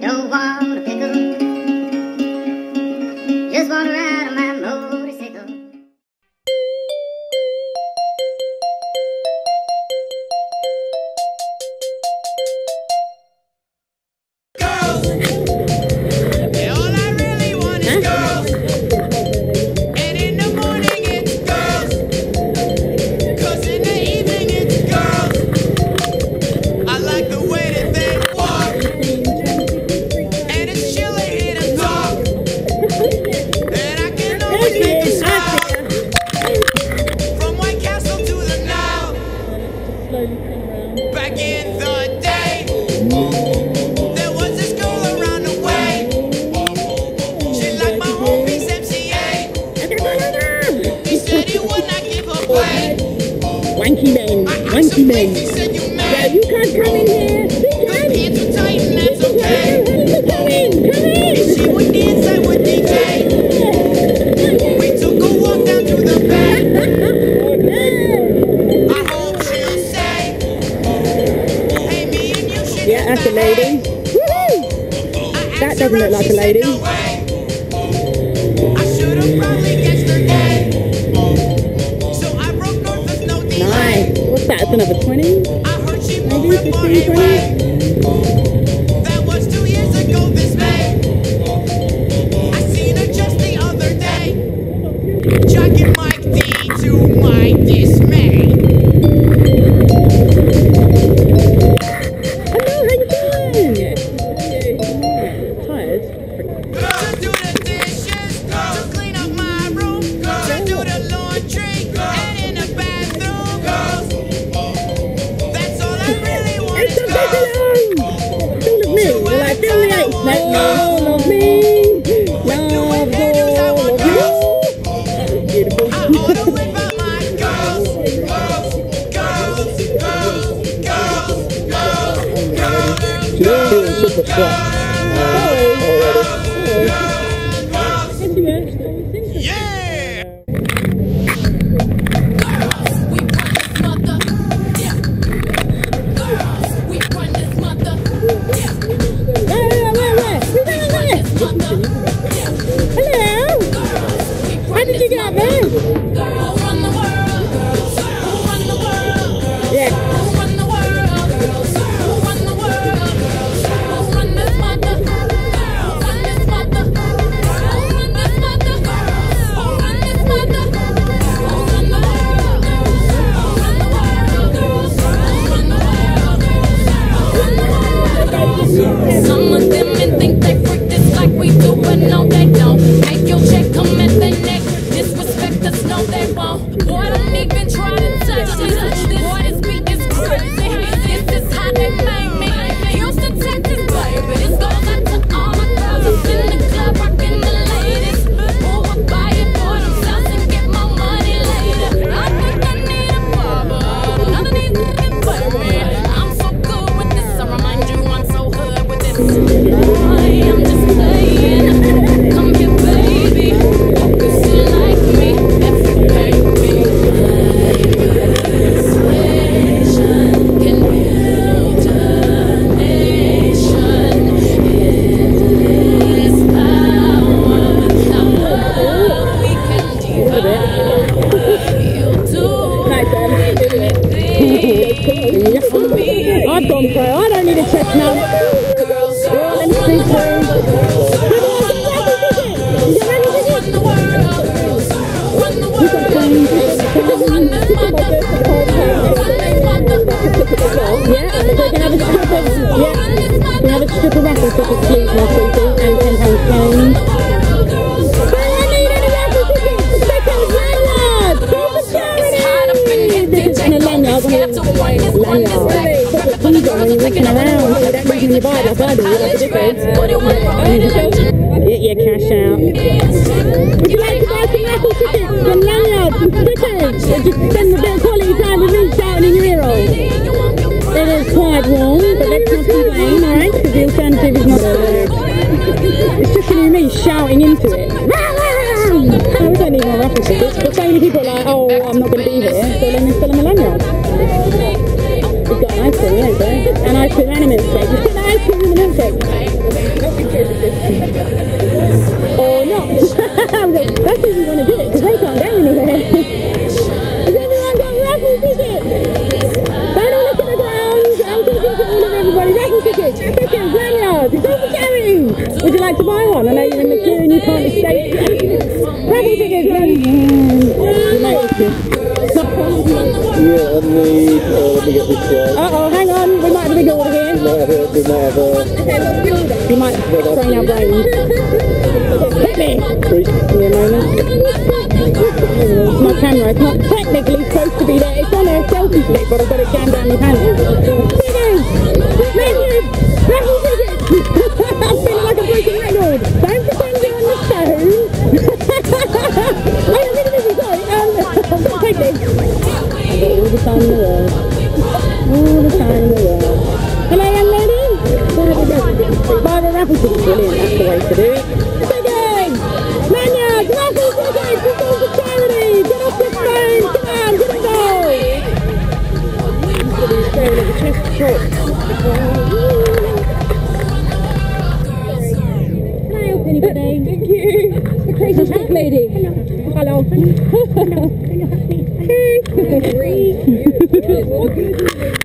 有光 countrymen. Yeah, you can't come in here. You tight that's okay. We a to Yeah, that's a lady. That doesn't look like a lady. I should have probably Another 20? Maybe 15, 20? Two, two, super Triple Raffle Tickets, please, more people, and £10 change. Get your cash out. Would you like to buy some raffle tickets from Lanyard? Stickers! Just spend the bill calling time and reach out in your ear hole. It is quite warm, but that's not complaining, alright? Because the alternative is not It's just really me shouting into it. I was only more happy for this, but so many people are like, oh, I'm not going to be here, so let me still them a lanyard. We've got an ice cream, yeah. An ice cream and a milkshake. We've got an ice cream and a milkshake. Lanyards, it's charity. Would you like to buy one? I know you're in the queue and you can't escape. Raffle tickets, Yeah, and the, uh, let me get this right. Uh oh, hang on, we might have a big order here. We might have a, we might have a We might strain our brains. Hit me! three. Give me a moment. My camera, it's not technically supposed to be there. It's on a selfie stick, but I've got it down down my pants. Figures! Menus! Raffle record. Don't pretend you're on the phone. I'm really busy, sorry. Um, this. All the time in the world. All the time in the world. Hello, young lady. Buy the. Brilliant, that's the way to do it. Can I help? Thank you. The crazy stick lady. Hello. Hello. Hello.